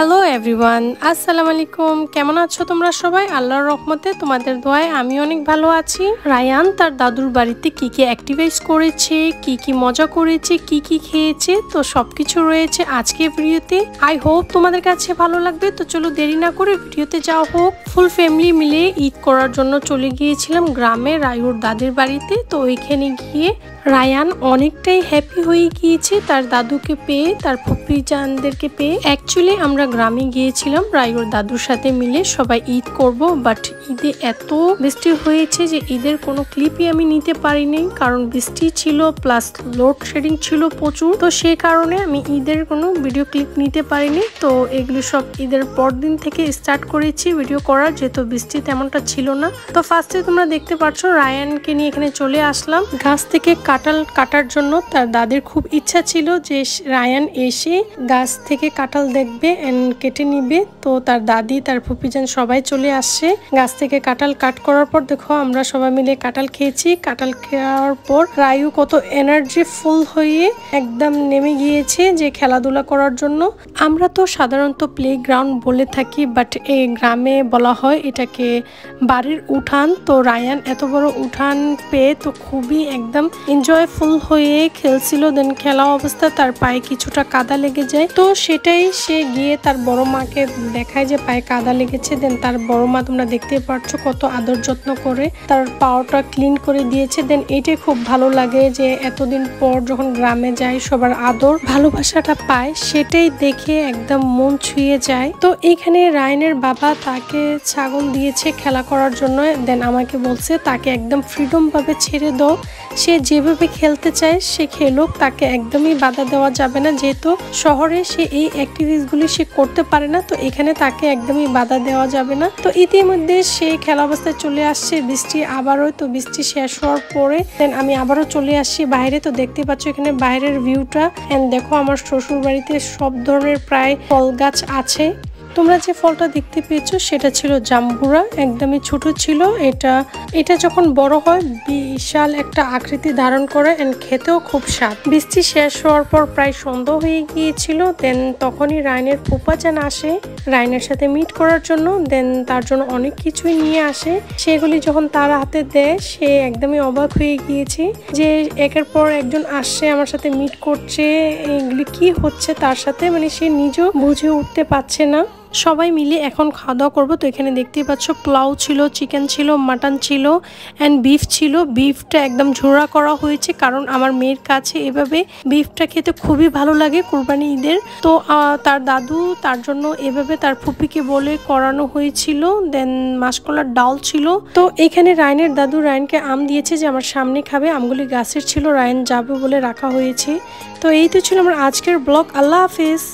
Hello everyone আসসালামু আলাইকুম কেমন আছো তোমরা সবাই? আল্লাহর রহমতে তোমাদের দোয়ায় আমি অনেক ভালো আছি। রায়ান, তার দাদুর বাড়িতে কি কি অ্যাক্টিভাইজ করেছে, কি কি মজা করেছে, কি কি খেয়েছে, তো সবকিছু রয়েছে আজকে ভিডিওতে। আই হোপ তোমাদের কাছে ভালো লাগবে। তো চলো দেরি না করে ভিডিওতে যাওয়া হোক। ফুল ফ্যামিলি মিলে ঈদ করার জন্য চলে গিয়েছিলাম গ্রামে রায়ুর দাদির বাড়িতে। তো ওইখানে গিয়ে রায়ান অনেকটাই হ্যাপি হয়ে গিয়েছে তার দাদুকে পেয়ে, তার ফুপি জানদেরকে পেয়ে। অ্যাকচুয়ালি আমরা গ্রামে গিয়েছিলাম রায়ুর দাদুর সাথে মিলে সবাই ঈদ করব বাট ঈদে এত বৃষ্টি হয়েছে যে ঈদের কোনো ক্লিপই আমি নিতে পারিনি কারণ বৃষ্টি ছিল প্লাস লোডশেডিং ছিল প্রচুর। তো সে কারণে আমি ঈদের কোনো ভিডিও ক্লিপ নিতে পারিনি। তো এগুলো সব ঈদের পরদিন থেকে স্টার্ট করেছি ভিডিও করার, যেহেতু বৃষ্টি তেমনটা ছিল না। তো ফার্স্টে তোমরা দেখতে পাচ্ছ রায়ানকে নিয়ে এখানে চলে আসলাম। গাছ থেকে কাঁঠাল কাটার জন্য তার দাদির খুব ইচ্ছা ছিল যে রায়ান এসে গাছ থেকে কাঁঠাল দেখবে অ্যান্ড কেটে নিবে। তো তার দাদি, তার ফুপিজান সবাই চলে আসছে গাছ থেকে কাঁঠাল কাট করার পর দেখো আমরা সবাই মিলে কাঁঠাল খেয়েছি। কাঁঠাল খাওয়ার পর রায়ু কত এনার্জি ফুল হয়ে একদম নেমে গিয়েছে যে খেলাধুলা করার জন্য। আমরা তো সাধারণত প্লে গ্রাউন্ড বলে থাকি বাট এই গ্রামে বলা হয় এটাকে বাড়ির উঠান। তো রায়ান এত বড় উঠান পেয়ে তো খুবই একদম এনজয়ফুল হয়ে খেলছিল দেন খেলা অবস্থা, তার পায়ে কিছুটা কাদা লেগে যায়। তো সেটাই সে গিয়ে তার বড় মাকে দেখায় যে পায়ে কাদা লেগেছে। দেন তার বড় মা, তোমরা দেখতে পাচ্ছ কত আদর যত্ন করে তার পাওয়াটা ক্লিন করে দিয়েছে। দেন এটাই খুব ভালো লাগে যে এতদিন পর যখন গ্রামে যায়, সবার আদর, ভালোবাসাটা পায়, সেটাই দেখে একদম মন ছুঁয়ে যায়। তো এখানে রায়নের বাবা তাকে ছাগল দিয়েছে খেলা করার জন্য। দেন আমাকে বলছে, তাকে একদম ফ্রিডম ভাবে ছেড়ে দাও। সে যেভাবে খেলতে চায়, সে খেলুক, তাকে একদমই বাধা দেওয়া যাবে না। যেহেতু শহরে সে এই অ্যাক্টিভিটিসগুলি সে করতে পারে না, তো এখানে তাকে একদমই বাধা দেওয়া যাবে না। তো ইতিমধ্যে সে খেলা অবস্থায় চলে আসছে। বৃষ্টি আবারও, তো বৃষ্টি শেষ হওয়ার পরে দেন আমি আবারও চলে আসছি বাইরে। তো দেখতে পাচ্ছ এখানে বাইরের ভিউটা এন্ড দেখো আমার শ্বশুর বাড়িতে সব ধরনের প্রায় ফল গাছ আছে। তোমরা যে ফলটা দেখতে পেয়েছ, সেটা ছিল জাম্বুরা। একদমই ছোট ছিল। এটা এটা যখন বড় হয় বিশাল একটা আকৃতি ধারণ করে এন্ড খেতেও খুব স্বাদ। বৃষ্টি শেষ হওয়ার পর প্রায় সন্ধ্যা হয়ে গিয়েছিল দেন তখনই রায়নের ফুপাচান আসে। রায়নের সাথে মিট করার জন্য দেন তার জন্য অনেক কিছুই নিয়ে আসে। সেগুলি যখন তার হাতে দেয়, সে একদমই অবাক হয়ে গিয়েছে যে একের পর একজন আসছে, আমার সাথে মিট করছে, এগুলি কি হচ্ছে তার সাথে? মানে সে নিজেও বুঝে উঠতে পারছে না। সবাই মিলে এখন খাওয়া দাওয়া করব। তো এখানে দেখতেই পাচ্ছ, পোলাও ছিল চিকেন ছিল মাটন ছিল অ্যান্ড বিফ ছিল। বিফটা একদম ঝোড়া করা হয়েছে, কারণ আমার মেয়ের কাছে এভাবে বিফটা খেতে খুবই ভালো লাগে কুরবানি ঈদের। তো তার দাদু তার জন্য এভাবে তার ফুপিকে বলে করানো হয়েছিল। দেন মাসকলার ডাল ছিল। তো এখানে রায়নের দাদু রায়নকে আম দিয়েছে যে, আমার সামনে খাবে, আমগুলি গাছের ছিল, রায়ন যাবে বলে রাখা হয়েছে। তো এই তো ছিল আমার আজকের ব্লগ। আল্লাহ হাফিজ।